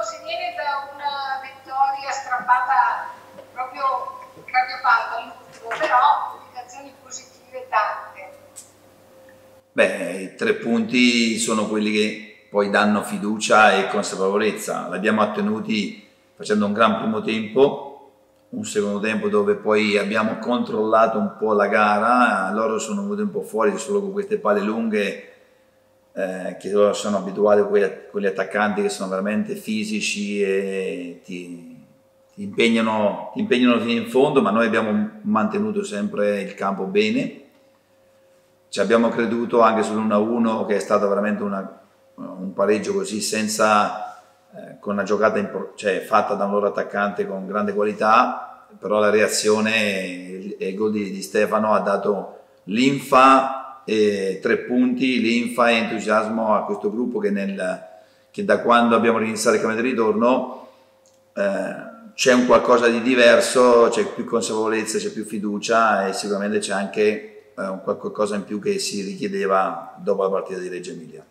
uno si viene da una vittoria strappata proprio cardiopalma all'ultimo, però indicazioni positive tante. Beh, i tre punti sono quelli che poi danno fiducia e consapevolezza. L'abbiamo ottenuti facendo un gran primo tempo, un secondo tempo dove poi abbiamo controllato un po' la gara, loro sono venuti un po' fuori solo con queste palle lunghe eh, che loro sono abituati a quegli, quegli, attaccanti che sono veramente fisici e ti, ti, impegnano, ti impegnano fino in fondo, ma noi abbiamo mantenuto sempre il campo bene. Ci abbiamo creduto anche sull'1-1 che è stato veramente una, un pareggio così senza eh, con una giocata cioè, fatta da un loro attaccante con grande qualità, però la reazione e il gol di, di Stefano ha dato linfa, e tre punti, linfa e entusiasmo a questo gruppo che, nel, che da quando abbiamo iniziato il cammino di ritorno eh, c'è un qualcosa di diverso, c'è più consapevolezza, c'è più fiducia e sicuramente c'è anche eh, qualcosa in più che si richiedeva dopo la partita di Reggio Emilia.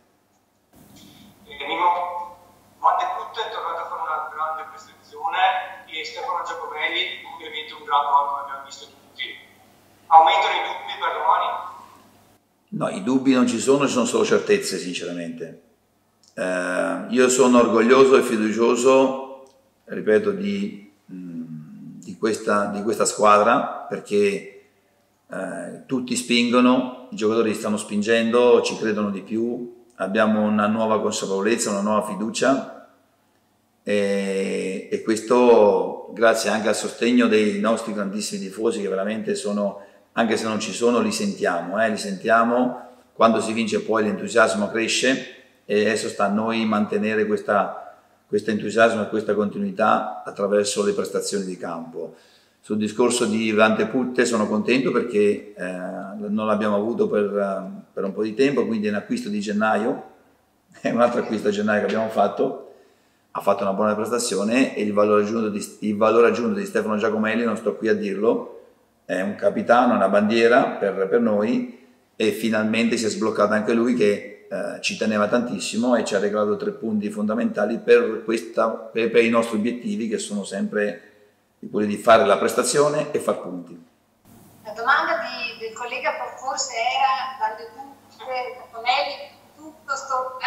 Van de Putte è tornato a fare una grande prestazione e Stefano Giacomelli ovviamente un gol come abbiamo visto tutti. Aumentano i dubbi per domani? No, i dubbi non ci sono, ci sono solo certezze sinceramente. Eh, io sono orgoglioso e fiducioso, ripeto, di, mm, di, questa, di questa, squadra perché eh, tutti spingono, i giocatori stanno spingendo, ci credono di più, abbiamo una nuova consapevolezza, una nuova fiducia e, e, questo grazie anche al sostegno dei nostri grandissimi tifosi che veramente sono, anche se non ci sono, li sentiamo, eh, li sentiamo, quando si vince poi l'entusiasmo cresce e adesso sta a noi mantenere questo entusiasmo e questa continuità attraverso le prestazioni di campo. Sul discorso di Vante Putte sono contento perché eh, non l'abbiamo avuto per, per, un po' di tempo, quindi è un acquisto di gennaio, è un altro acquisto a gennaio che abbiamo fatto, ha fatto una buona prestazione e il valore aggiunto di, il valore aggiunto di Stefano Giacomelli, non sto qui a dirlo, è un capitano, una bandiera per, per noi e finalmente si è sbloccato anche lui che eh, ci teneva tantissimo e ci ha regalato tre punti fondamentali per, questa, per, per i nostri obiettivi che sono sempre quelli di fare la prestazione e far punti. La domanda di, del collega forse era quando tu, Tonelli, tutto sto...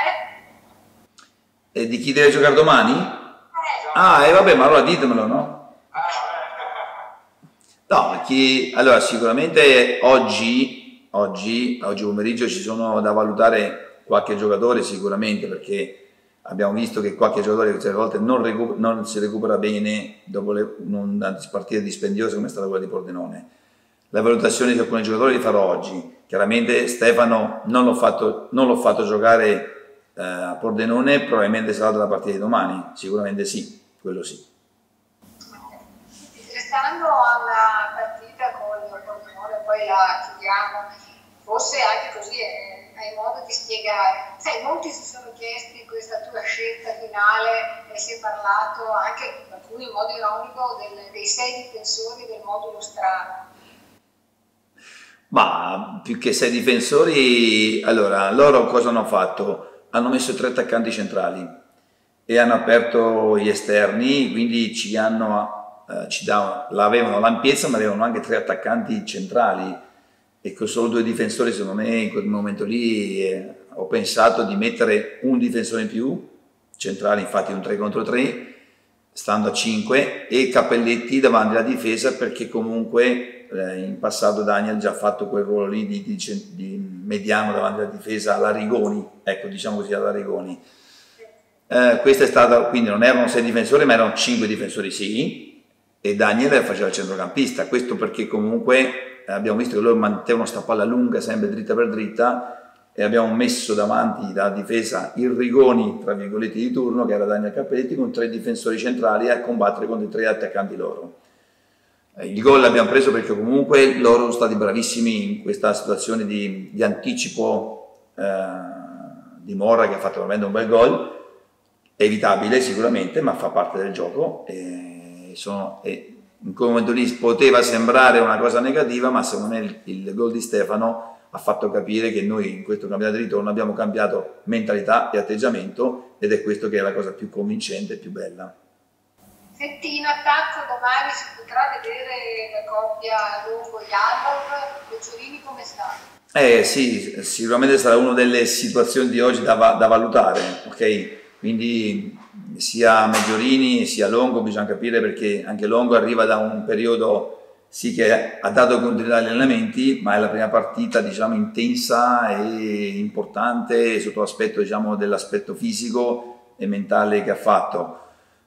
Eh? E di chi deve giocare domani? Eh. Ah, e eh, vabbè, ma allora ditemelo, no? Chi, allora sicuramente oggi, oggi, oggi pomeriggio ci sono da valutare qualche giocatore sicuramente perché abbiamo visto che qualche giocatore certe volte non, recu- non si recupera bene dopo le, una partita dispendiosa come è stata quella di Pordenone. La valutazione di alcuni giocatori li farò oggi. Chiaramente Stefano non l'ho fatto, non l'ho fatto giocare eh, a Pordenone, probabilmente sarà della partita di domani, sicuramente sì, quello sì. Restando alla partita con il Pordenone, poi la chiudiamo, forse anche così è hai modo di spiegare. Sai, molti si sono chiesti questa tua scelta finale e si è parlato anche, alcuni in modo ironico, del, dei sei difensori del modulo strano. Ma più che sei difensori, allora, loro cosa hanno fatto? Hanno messo tre attaccanti centrali e hanno aperto gli esterni, quindi ci hanno, eh, ci davano, l'avevano l'ampiezza, ma avevano anche tre attaccanti centrali e con solo due difensori, secondo me in quel momento lì eh, ho pensato di mettere un difensore in più, centrale infatti un 3 contro 3, stando a 5, e Cappelletti davanti alla difesa perché comunque eh, in passato Daniel ha già fatto quel ruolo lì di, di, di, mediano davanti alla difesa alla Rigoni, ecco diciamo così alla Rigoni. Eh, questa è stata, quindi non erano 6 difensori ma erano 5 difensori sì, e Daniel faceva il centrocampista, questo perché comunque abbiamo visto che loro mantenevano sta palla lunga sempre dritta per dritta e abbiamo messo davanti la difesa il Rigoni, tra virgolette, di turno, che era Daniel Cappelletti, con tre difensori centrali a combattere contro i tre attaccanti loro. Eh, il gol l'abbiamo preso perché comunque loro sono stati bravissimi in questa situazione di, di anticipo eh, di Morra che ha fatto veramente un bel gol, evitabile sicuramente, ma fa parte del gioco. E sono, e in quel momento lì poteva sembrare una cosa negativa, ma secondo me il, il gol di Stefano ha fatto capire che noi in questo campionato di ritorno abbiamo cambiato mentalità e atteggiamento ed è questo che è la cosa più convincente e più bella. Senti, in attacco domani si potrà vedere la coppia Lungo e Yallov, Pezzolini come sta? Eh sì, sicuramente sarà una delle situazioni di oggi da, da valutare, ok? Quindi sia Meggiorini sia Longo bisogna capire perché anche Longo arriva da un periodo sì che ha dato continuità agli allenamenti, ma è la prima partita diciamo intensa e importante sotto l'aspetto diciamo, dell'aspetto fisico e mentale che ha fatto.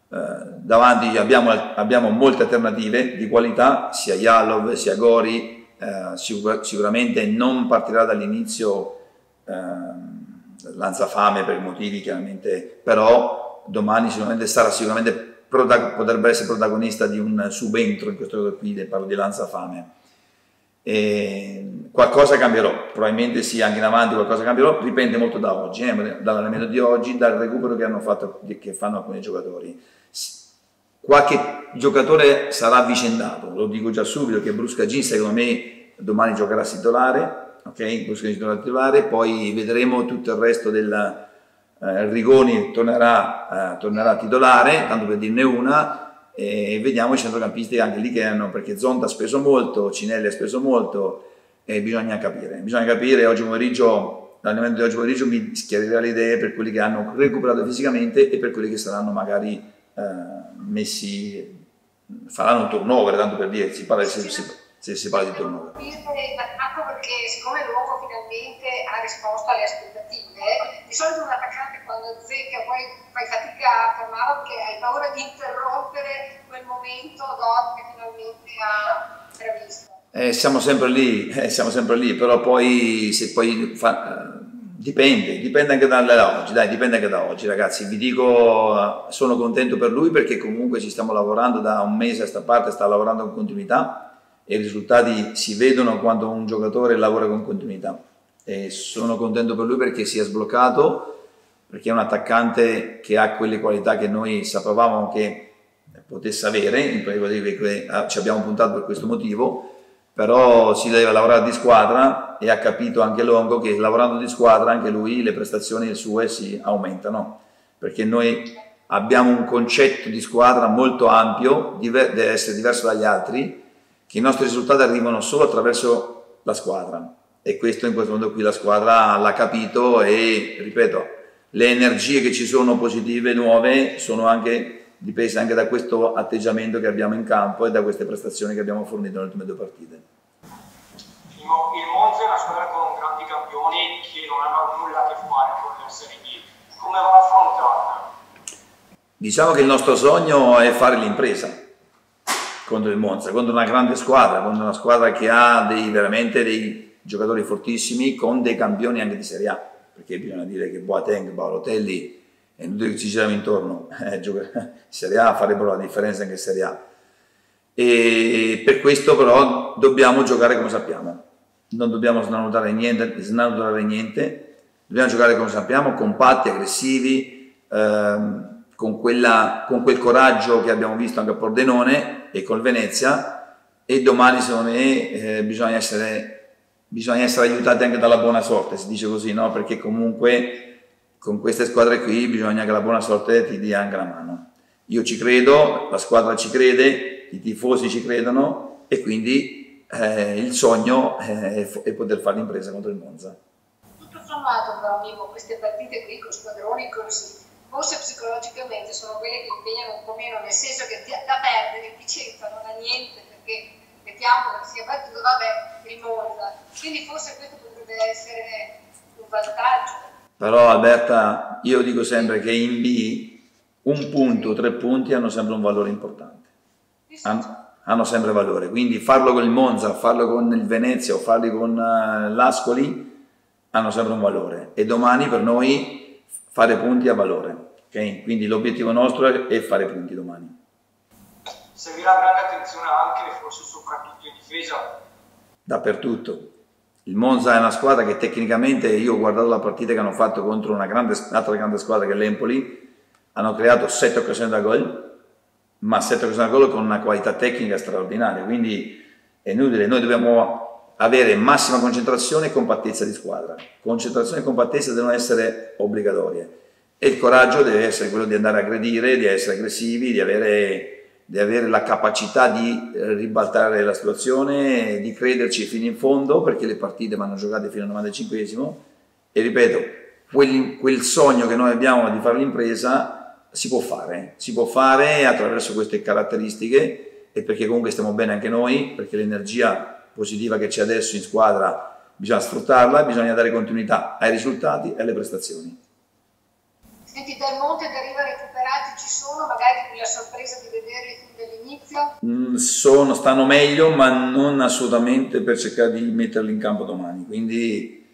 Eh, davanti abbiamo, abbiamo, molte alternative di qualità, sia Yalov sia Gori, eh, sicur sicuramente non partirà dall'inizio eh, Lanzafame per motivi chiaramente, però domani sicuramente sarà sicuramente potrebbe essere protagonista di un subentro in questo caso qui, parlo di Lanzafame. E qualcosa cambierò, probabilmente sì, anche in avanti qualcosa cambierò, dipende molto da oggi, eh, dall'allenamento di oggi, dal recupero che, hanno fatto, che fanno alcuni giocatori. Qualche giocatore sarà avvicendato, lo dico già subito, che Bruscagin secondo me domani giocherà titolare, ok? Bruscagin giocherà titolare, poi vedremo tutto il resto del, eh, Rigoni tornerà, eh, tornerà titolare, tanto per dirne una, e vediamo i centrocampisti anche lì che hanno, perché Zonta ha speso molto, Cinelli ha speso molto, e bisogna capire. Bisogna capire, oggi pomeriggio, l'allenamento di oggi pomeriggio mi schiarirà le idee per quelli che hanno recuperato fisicamente e per quelli che saranno magari eh, messi, faranno un turnover, tanto per dire, si parla di... Se si parla di turnover. L'attacco perché siccome l'uomo finalmente ha risposto alle aspettative, di solito un attaccante quando zecca poi fai fatica a fermarlo perché hai paura di interrompere quel momento d'oro che finalmente ha previsto. Eh, siamo sempre lì, eh, siamo sempre lì, però poi se poi fa, dipende, dipende anche da, da, oggi, dai, dipende anche da oggi ragazzi, vi dico sono contento per lui perché comunque ci stiamo lavorando da un mese a sta parte, sta lavorando con continuità e i risultati si vedono quando un giocatore lavora con continuità. E sono contento per lui perché si è sbloccato, perché è un attaccante che ha quelle qualità che noi sapevamo che potesse avere, ah, ci abbiamo puntato per questo motivo, però si deve lavorare di squadra e ha capito anche Longo che lavorando di squadra anche lui le prestazioni sue si aumentano, perché noi abbiamo un concetto di squadra molto ampio, deve essere diverso dagli altri, che i nostri risultati arrivano solo attraverso la squadra e questo in questo modo qui la squadra l'ha capito e ripeto le energie che ci sono positive nuove sono anche dipese anche da questo atteggiamento che abbiamo in campo e da queste prestazioni che abbiamo fornito nelle ultime due partite. Il Monza è una squadra con grandi campioni che non hanno nulla a che fare con la Serie B. Come va affrontata? Diciamo che il nostro sogno è fare l'impresa contro il Monza, contro una grande squadra, contro una squadra che ha dei, veramente dei giocatori fortissimi con dei campioni anche di Serie A, perché bisogna dire che Boateng, Paolotelli, è inutile che ci giriamo intorno, eh, in Serie A farebbero la differenza anche in Serie A. E per questo però dobbiamo giocare come sappiamo, non dobbiamo snanutare niente, snanutare niente dobbiamo giocare come sappiamo, compatti, aggressivi, ehm, con, quella, con quel coraggio che abbiamo visto anche a Pordenone e col Venezia e domani secondo me eh, bisogna, essere, bisogna essere aiutati anche dalla buona sorte, si dice così, no? perché comunque con queste squadre qui bisogna che la buona sorte ti dia anche la mano. Io ci credo, la squadra ci crede, i tifosi ci credono e quindi eh, il sogno è, è poter fare l'impresa contro il Monza. Tutto sommato però Mimo, queste partite qui con squadroni così forse psicologicamente sono quelle che impegnano un po' meno, nel senso che da perdere Vicenza non ha niente perché vediamo che sia battuto, vabbè, rimonta. Quindi forse questo potrebbe essere un vantaggio. Però Alberta, io dico sempre che in B un punto, tre punti hanno sempre un valore importante. Hanno, hanno sempre valore, quindi farlo con il Monza, farlo con il Venezia o farli con uh, l'Ascoli hanno sempre un valore e domani per noi fare punti a valore. Okay? Quindi l'obiettivo nostro è fare punti domani. Servirà grande attenzione anche, forse soprattutto in difesa. Dappertutto. Il Monza è una squadra che tecnicamente, io ho guardato la partita che hanno fatto contro una grande, un'altra grande squadra che è l'Empoli, hanno creato sette occasioni da gol, ma sette occasioni da gol con una qualità tecnica straordinaria, quindi è inutile, noi dobbiamo avere massima concentrazione e compattezza di squadra. Concentrazione e compattezza devono essere obbligatorie e il coraggio deve essere quello di andare a aggredire, di essere aggressivi, di avere, di avere la capacità di eh, ribaltare la situazione, di crederci fino in fondo perché le partite vanno giocate fino al 95esimo e ripeto, quel, quel sogno che noi abbiamo di fare l'impresa si può fare, si può fare attraverso queste caratteristiche e perché comunque stiamo bene anche noi, perché l'energia positiva che c'è adesso in squadra bisogna sfruttarla, bisogna dare continuità ai risultati e alle prestazioni. Senti, Del Monte e Da Riva recuperati ci sono, magari la sorpresa di vederli fin dall'inizio? Mm, sono, stanno meglio, ma non assolutamente per cercare di metterli in campo domani, quindi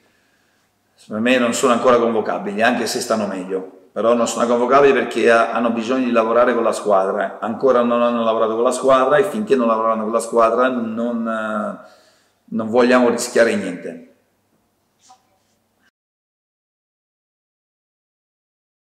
per me non sono ancora convocabili, anche se stanno meglio, però non sono convocabili perché hanno bisogno di lavorare con la squadra, ancora non hanno lavorato con la squadra e finché non lavoreranno con la squadra non, non vogliamo rischiare niente.